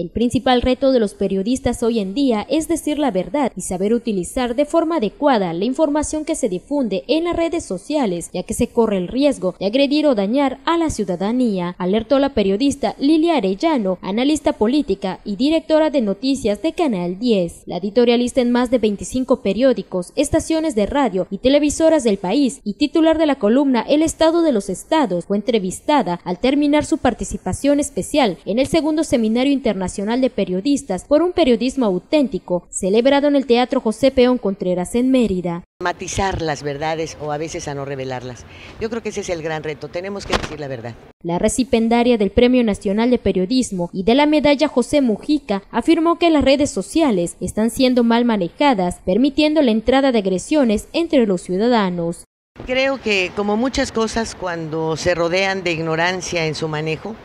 El principal reto de los periodistas hoy en día es decir la verdad y saber utilizar de forma adecuada la información que se difunde en las redes sociales, ya que se corre el riesgo de agredir o dañar a la ciudadanía, alertó la periodista Lilia Arellano, analista política y directora de noticias de Canal 10. La editorialista en más de 25 periódicos, estaciones de radio y televisoras del país y titular de la columna El Estado de los Estados fue entrevistada al terminar su participación especial en el segundo Seminario Internacional de Periodistas por un periodismo auténtico, celebrado en el Teatro José Peón Contreras en Mérida. Matizar las verdades o a veces a no revelarlas. Yo creo que ese es el gran reto, tenemos que decir la verdad. La recipendaria del Premio Nacional de Periodismo y de la medalla José Mujica afirmó que las redes sociales están siendo mal manejadas, permitiendo la entrada de agresiones entre los ciudadanos. Creo que como muchas cosas cuando se rodean de ignorancia en su manejo,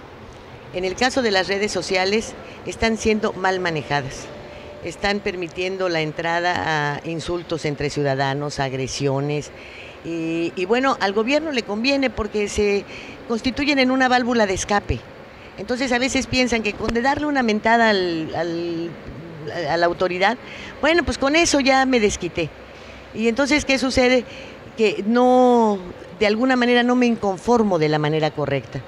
en el caso de las redes sociales están siendo mal manejadas. Están permitiendo la entrada a insultos entre ciudadanos, agresiones. Y, bueno, al gobierno le conviene porque se constituyen en una válvula de escape. Entonces a veces piensan que con de darle una mentada al, a la autoridad, bueno, pues con eso ya me desquité. Y entonces, ¿qué sucede? que no, de alguna manera no me inconformo de la manera correcta.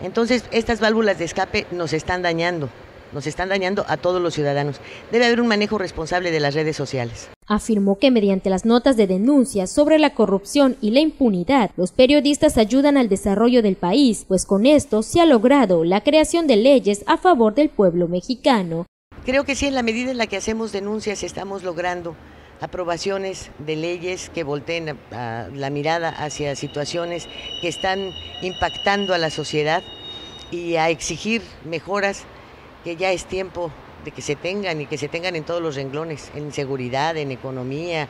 Entonces, estas válvulas de escape nos están dañando, nos están dañando a todos los ciudadanos. Debe haber un manejo responsable de las redes sociales. Afirmó que mediante las notas de denuncia sobre la corrupción y la impunidad, los periodistas ayudan al desarrollo del país, pues con esto se ha logrado la creación de leyes a favor del pueblo mexicano. Creo que sí, en la medida en la que hacemos denuncias estamos logrando aprobaciones de leyes que volteen la mirada hacia situaciones que están impactando a la sociedad y a exigir mejoras que ya es tiempo de que se tengan y que se tengan en todos los renglones, en seguridad, en economía,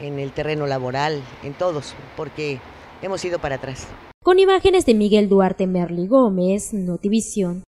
en el terreno laboral, en todos, porque hemos ido para atrás. Con imágenes de Miguel Duarte Merli Gómez, Notivisión.